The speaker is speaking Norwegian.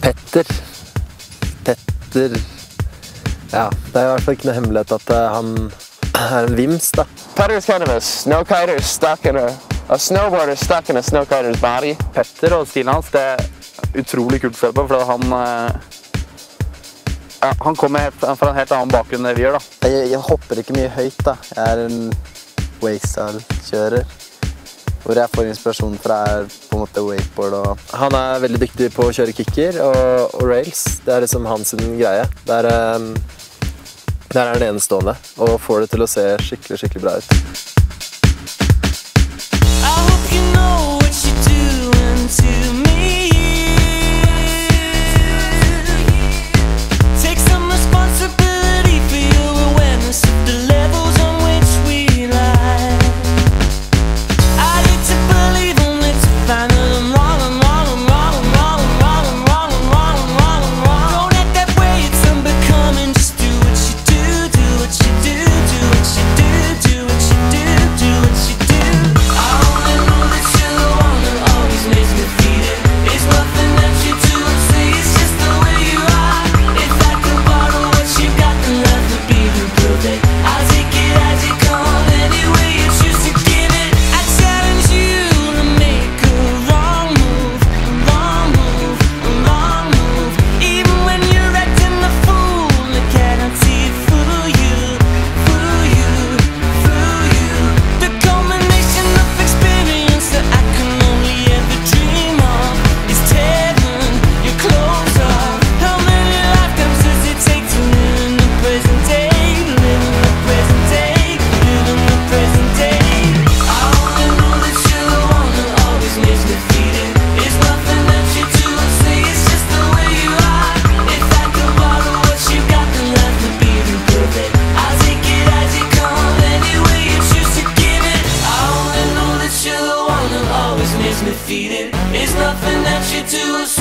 Petter. Petter Ja, det er i hvert fall ikke noe hemmelighet at eh, han er en vims, da. Petter's kind of a snow stuck in a, a snowboarder stuck in a snow kiter's body. Petter og stilen hans, det er utrolig kult å se på, for han eh, ja, Han kommer fra en helt annen bakgrunn enn det vi gjør, da. Jeg, jeg hopper ikke mye høyt, da. Jeg er en wakestyle-kjører. Hvor jeg får inspirasjon fra er på en måte wakeboard og Han er veldig dyktig på å kjøre kicker og, og rails. Det er liksom hans greie. Der, er han enestående og får det til å se skikkelig, skikkelig bra ut. me. It's nothing that you do.